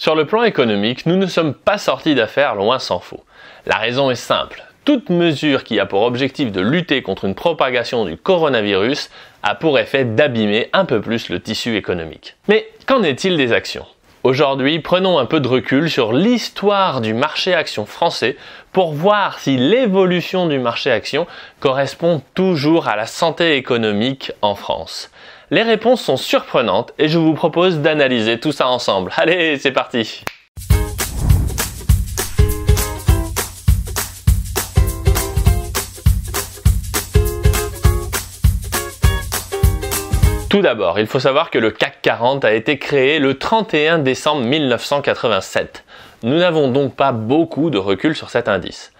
Sur le plan économique, nous ne sommes pas sortis d'affaires loin s'en faut. La raison est simple. Toute mesure qui a pour objectif de lutter contre une propagation du coronavirus a pour effet d'abîmer un peu plus le tissu économique. Mais qu'en est-il des actions? Aujourd'hui, prenons un peu de recul sur l'histoire du marché action français pour voir si l'évolution du marché action correspond toujours à la santé économique en France. Les réponses sont surprenantes et je vous propose d'analyser tout ça ensemble. Allez, c'est parti Tout d'abord, il faut savoir que le CAC 40 a été créé le 31 décembre 1987. Nous n'avons donc pas beaucoup de recul sur cet indice.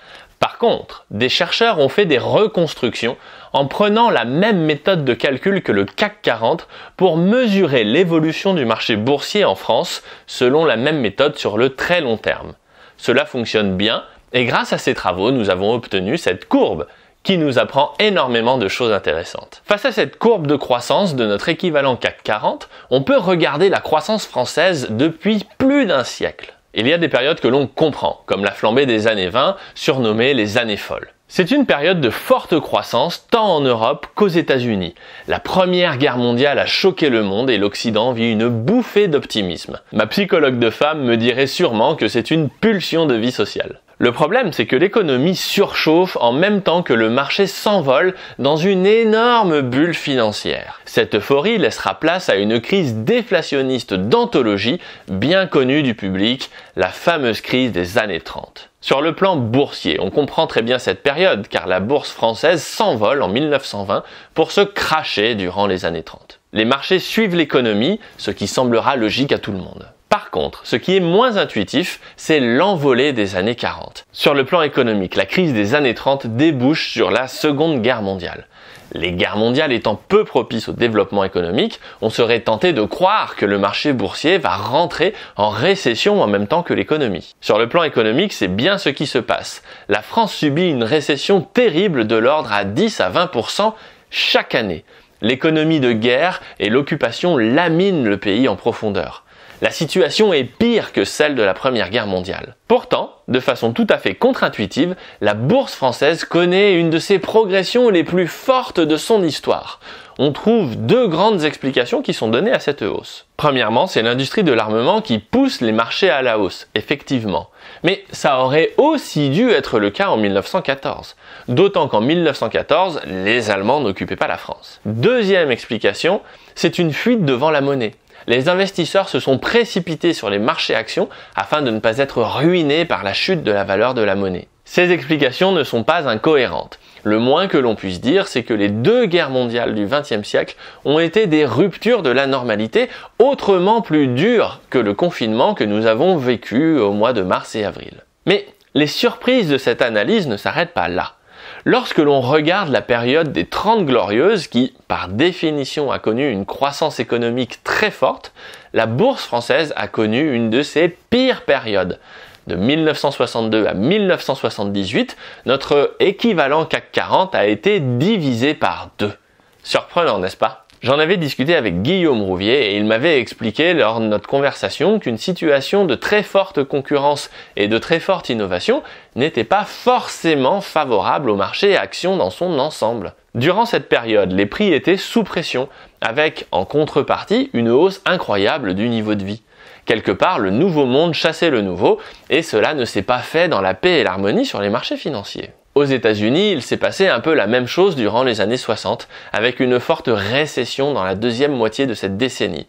Contre, des chercheurs ont fait des reconstructions en prenant la même méthode de calcul que le CAC 40 pour mesurer l'évolution du marché boursier en France selon la même méthode sur le très long terme. Cela fonctionne bien et grâce à ces travaux, nous avons obtenu cette courbe qui nous apprend énormément de choses intéressantes. Face à cette courbe de croissance de notre équivalent CAC 40, on peut regarder la croissance française depuis plus d'un siècle. Il y a des périodes que l'on comprend, comme la flambée des années 20, surnommée les années folles. C'est une période de forte croissance tant en Europe qu'aux États-Unis. La Première Guerre mondiale a choqué le monde et l'Occident vit une bouffée d'optimisme. Ma psychologue de femme me dirait sûrement que c'est une pulsion de vie sociale. Le problème, c'est que l'économie surchauffe en même temps que le marché s'envole dans une énorme bulle financière. Cette euphorie laissera place à une crise déflationniste d'anthologie bien connue du public, la fameuse crise des années 30. Sur le plan boursier, on comprend très bien cette période car la bourse française s'envole en 1920 pour se cracher durant les années 30. Les marchés suivent l'économie, ce qui semblera logique à tout le monde. Par contre, ce qui est moins intuitif, c'est l'envolée des années 40. Sur le plan économique, la crise des années 30 débouche sur la Seconde Guerre mondiale. Les guerres mondiales étant peu propices au développement économique, on serait tenté de croire que le marché boursier va rentrer en récession en même temps que l'économie. Sur le plan économique, c'est bien ce qui se passe. La France subit une récession terrible de l'ordre à 10 à 20% chaque année. L'économie de guerre et l'occupation laminent le pays en profondeur la situation est pire que celle de la Première Guerre mondiale. Pourtant, de façon tout à fait contre-intuitive, la bourse française connaît une de ses progressions les plus fortes de son histoire. On trouve deux grandes explications qui sont données à cette hausse. Premièrement, c'est l'industrie de l'armement qui pousse les marchés à la hausse, effectivement. Mais ça aurait aussi dû être le cas en 1914. D'autant qu'en 1914, les Allemands n'occupaient pas la France. Deuxième explication, c'est une fuite devant la monnaie les investisseurs se sont précipités sur les marchés actions afin de ne pas être ruinés par la chute de la valeur de la monnaie. Ces explications ne sont pas incohérentes. Le moins que l'on puisse dire, c'est que les deux guerres mondiales du XXe siècle ont été des ruptures de la normalité autrement plus dures que le confinement que nous avons vécu au mois de mars et avril. Mais les surprises de cette analyse ne s'arrêtent pas là. Lorsque l'on regarde la période des Trente Glorieuses, qui par définition a connu une croissance économique très forte, la bourse française a connu une de ses pires périodes. De 1962 à 1978, notre équivalent CAC 40 a été divisé par deux. Surprenant, n'est-ce pas? J'en avais discuté avec Guillaume Rouvier et il m'avait expliqué lors de notre conversation qu'une situation de très forte concurrence et de très forte innovation n'était pas forcément favorable au marché actions dans son ensemble. Durant cette période, les prix étaient sous pression, avec en contrepartie une hausse incroyable du niveau de vie. Quelque part, le nouveau monde chassait le nouveau, et cela ne s'est pas fait dans la paix et l'harmonie sur les marchés financiers. Aux États-Unis, il s'est passé un peu la même chose durant les années 60, avec une forte récession dans la deuxième moitié de cette décennie.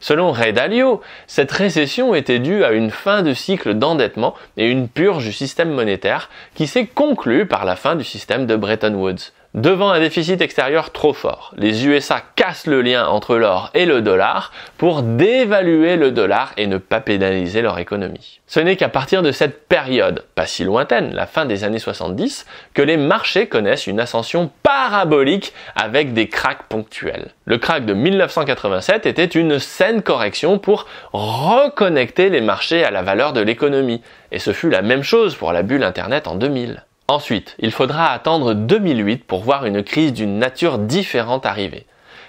Selon Ray Dalio, cette récession était due à une fin de cycle d'endettement et une purge du système monétaire qui s'est conclue par la fin du système de Bretton Woods. Devant un déficit extérieur trop fort, les USA cassent le lien entre l'or et le dollar pour dévaluer le dollar et ne pas pénaliser leur économie. Ce n'est qu'à partir de cette période, pas si lointaine, la fin des années 70, que les marchés connaissent une ascension parabolique avec des cracks ponctuels. Le crack de 1987 était une saine correction pour reconnecter les marchés à la valeur de l'économie, et ce fut la même chose pour la bulle Internet en 2000. Ensuite, il faudra attendre 2008 pour voir une crise d'une nature différente arriver.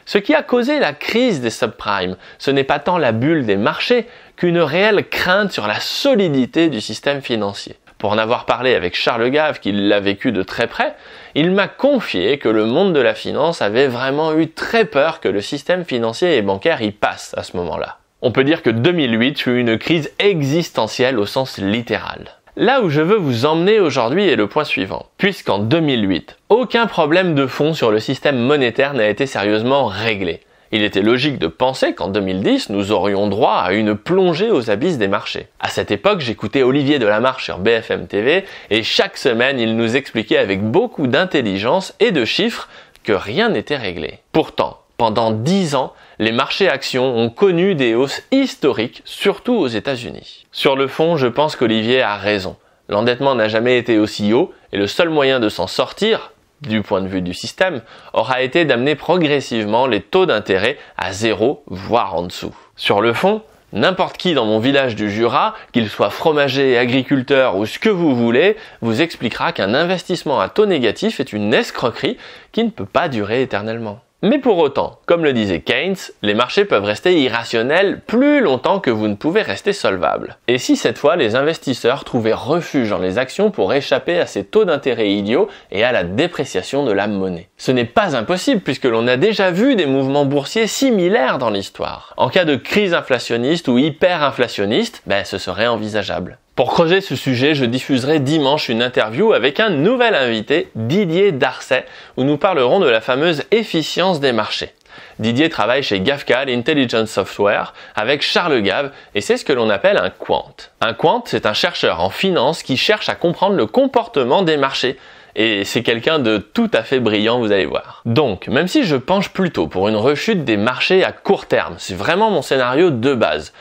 Ce qui a causé la crise des subprimes, ce n'est pas tant la bulle des marchés qu'une réelle crainte sur la solidité du système financier. Pour en avoir parlé avec Charles Gave, qui l'a vécu de très près, il m'a confié que le monde de la finance avait vraiment eu très peur que le système financier et bancaire y passe à ce moment-là. On peut dire que 2008 fut une crise existentielle au sens littéral. Là où je veux vous emmener aujourd'hui est le point suivant. Puisqu'en 2008, aucun problème de fond sur le système monétaire n'a été sérieusement réglé. Il était logique de penser qu'en 2010, nous aurions droit à une plongée aux abysses des marchés. À cette époque, j'écoutais Olivier Delamarche sur BFM TV et chaque semaine, il nous expliquait avec beaucoup d'intelligence et de chiffres que rien n'était réglé. Pourtant, pendant 10 ans, les marchés actions ont connu des hausses historiques, surtout aux États-Unis. Sur le fond, je pense qu'Olivier a raison. L'endettement n'a jamais été aussi haut et le seul moyen de s'en sortir, du point de vue du système, aura été d'amener progressivement les taux d'intérêt à zéro, voire en dessous. Sur le fond, N'importe qui dans mon village du Jura, qu'il soit fromager, agriculteur ou ce que vous voulez, vous expliquera qu'un investissement à taux négatif est une escroquerie qui ne peut pas durer éternellement. Mais pour autant, comme le disait Keynes, les marchés peuvent rester irrationnels plus longtemps que vous ne pouvez rester solvable. Et si cette fois les investisseurs trouvaient refuge dans les actions pour échapper à ces taux d'intérêt idiots et à la dépréciation de la monnaie Ce n'est pas impossible puisque l'on a déjà vu des mouvements boursiers similaires dans l'histoire. En cas de crise inflationniste ou hyperinflationniste, ben ce serait envisageable. Pour creuser ce sujet, je diffuserai dimanche une interview avec un nouvel invité, Didier Darcet, où nous parlerons de la fameuse efficience des marchés. Didier travaille chez Gavcal Intelligence Software avec Charles Gave et c'est ce que l'on appelle un quant. Un quant, c'est un chercheur en finance qui cherche à comprendre le comportement des marchés et c'est quelqu'un de tout à fait brillant, vous allez voir. Donc, même si je penche plutôt pour une rechute des marchés à court terme, c'est vraiment mon scénario de base,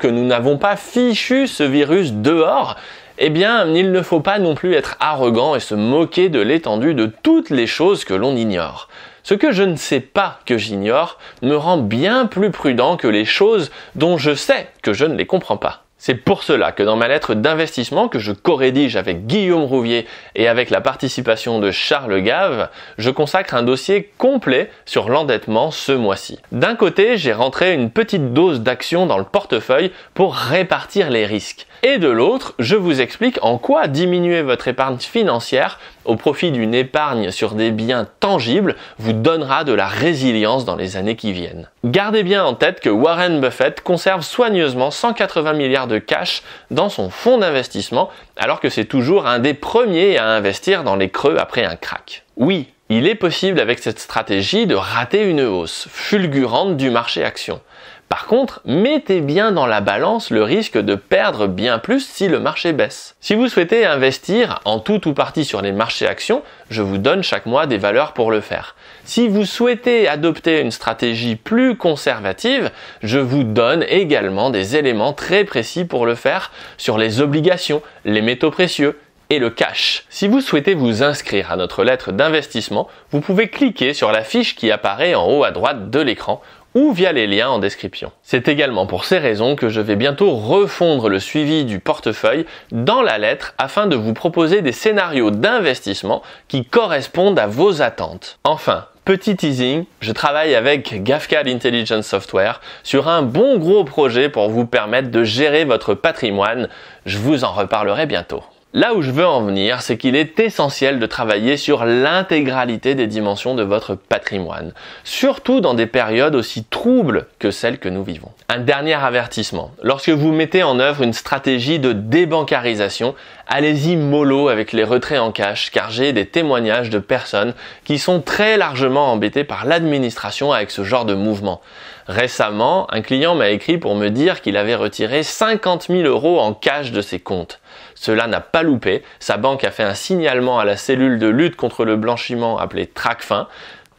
que nous n'avons pas fichu ce virus dehors, eh bien, il ne faut pas non plus être arrogant et se moquer de l'étendue de toutes les choses que l'on ignore. Ce que je ne sais pas que j'ignore me rend bien plus prudent que les choses dont je sais que je ne les comprends pas. C'est pour cela que dans ma lettre d'investissement que je co-rédige avec Guillaume Rouvier et avec la participation de Charles Gave, je consacre un dossier complet sur l'endettement ce mois-ci. D'un côté, j'ai rentré une petite dose d'action dans le portefeuille pour répartir les risques. Et de l'autre, je vous explique en quoi diminuer votre épargne financière au profit d'une épargne sur des biens tangibles vous donnera de la résilience dans les années qui viennent. Gardez bien en tête que Warren Buffett conserve soigneusement 180 milliards de cash dans son fonds d'investissement alors que c'est toujours un des premiers à investir dans les creux après un crack. Oui, il est possible avec cette stratégie de rater une hausse fulgurante du marché action. Par contre, mettez bien dans la balance le risque de perdre bien plus si le marché baisse. Si vous souhaitez investir en tout ou partie sur les marchés actions, je vous donne chaque mois des valeurs pour le faire. Si vous souhaitez adopter une stratégie plus conservative, je vous donne également des éléments très précis pour le faire sur les obligations, les métaux précieux, et le cash. Si vous souhaitez vous inscrire à notre lettre d'investissement, vous pouvez cliquer sur la fiche qui apparaît en haut à droite de l'écran ou via les liens en description. C'est également pour ces raisons que je vais bientôt refondre le suivi du portefeuille dans la lettre afin de vous proposer des scénarios d'investissement qui correspondent à vos attentes. Enfin, Petit teasing, je travaille avec Gafcal Intelligence Software sur un bon gros projet pour vous permettre de gérer votre patrimoine. Je vous en reparlerai bientôt. Là où je veux en venir, c'est qu'il est essentiel de travailler sur l'intégralité des dimensions de votre patrimoine, surtout dans des périodes aussi troubles que celles que nous vivons. Un dernier avertissement, lorsque vous mettez en œuvre une stratégie de débancarisation, allez-y mollo avec les retraits en cash, car j'ai des témoignages de personnes qui sont très largement embêtées par l'administration avec ce genre de mouvement. Récemment, un client m'a écrit pour me dire qu'il avait retiré 50 000 euros en cash de ses comptes. Cela n'a pas loupé, sa banque a fait un signalement à la cellule de lutte contre le blanchiment appelée TRACFIN.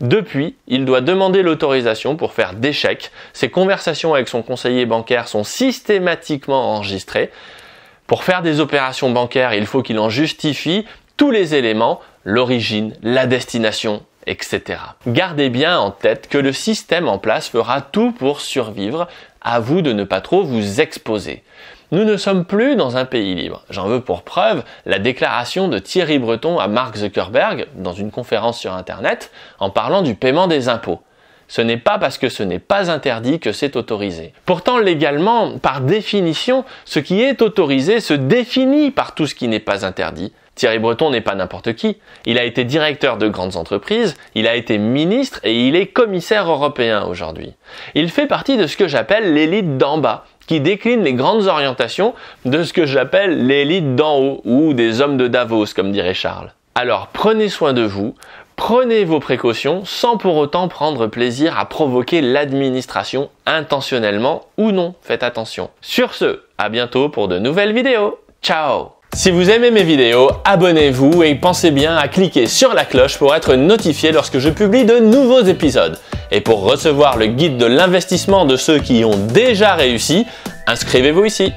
Depuis, il doit demander l'autorisation pour faire des chèques. Ses conversations avec son conseiller bancaire sont systématiquement enregistrées. Pour faire des opérations bancaires, il faut qu'il en justifie tous les éléments, l'origine, la destination, etc. Gardez bien en tête que le système en place fera tout pour survivre, à vous de ne pas trop vous exposer. Nous ne sommes plus dans un pays libre. J'en veux pour preuve la déclaration de Thierry Breton à Mark Zuckerberg dans une conférence sur Internet en parlant du paiement des impôts. Ce n'est pas parce que ce n'est pas interdit que c'est autorisé. Pourtant, légalement, par définition, ce qui est autorisé se définit par tout ce qui n'est pas interdit. Thierry Breton n'est pas n'importe qui. Il a été directeur de grandes entreprises, il a été ministre et il est commissaire européen aujourd'hui. Il fait partie de ce que j'appelle l'élite d'en bas, qui décline les grandes orientations de ce que j'appelle l'élite d'en haut, ou des hommes de Davos, comme dirait Charles. Alors prenez soin de vous, prenez vos précautions sans pour autant prendre plaisir à provoquer l'administration intentionnellement ou non, faites attention. Sur ce, à bientôt pour de nouvelles vidéos. Ciao si vous aimez mes vidéos, abonnez-vous et pensez bien à cliquer sur la cloche pour être notifié lorsque je publie de nouveaux épisodes. Et pour recevoir le guide de l'investissement de ceux qui ont déjà réussi, inscrivez-vous ici.